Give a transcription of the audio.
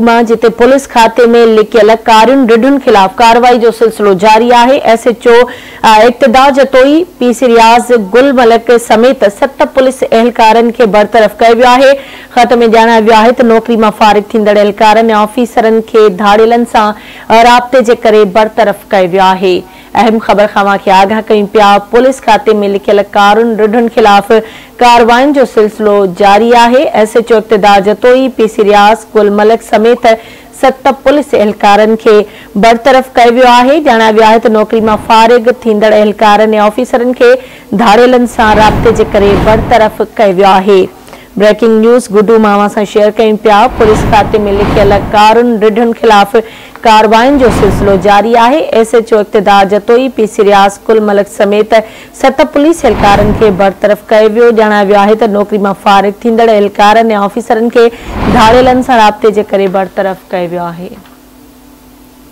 माँ, जिते पुलिस खाते में लिखियल कारियुनि रिढुनि खिलाफ़ कार्रवाई जो सिलसिलो जारी आहे। एसएचओ इक़्तिदा जतोई पीसी रियाज़ गुल मलक समेत सत पुलिस एहलकारनि खे बरतरफ़ कयो वियो ख़त में ॼाणायो वियो आहे त नौकरी माँ फारिग थींदड़ एहलकारनि ऐं ऑफिसरनि खे सां जे करे बरतरफ़ कयो अहम ख़बर खां खे आगाह कयूं पिया पुलिस खाते में लिखियल कारुनि रिढुनि ख़िलाफ़ कार्रवाइनि जो सिलसिलो जारी आहे। ओ इक़्तिदा जतोई, पीसी रियाज़ गुल मलक समेत सत पुलिस एहलकारनि खे बरतरफ़ कयो वियो आहे। ॼाणायो वियो नौकरी माँ फारिग थींदड़ एहलकारनि ऑफिसरनि खे धाड़ेलनि सां जे करे बरतरफ़ कयो ब्रेकिंग न्यूज़ गुडू मामा सां शेयर कयूं पिया पुलिस खाते में लिखल कारुनि रिढ़ ख़िलाफ़ कार्रवाइनि जो सिलसिलो जारी आहे। SHO इक़्तिदा Jatoi P C Riaz, कुल मलक समेत सत पुलिस एहलकारनि बरतरफ़ कयो नौकरी में फारिग थींदड़ एहलकारनि ऑफिसर के खे से सां करे बरतरफ़ किया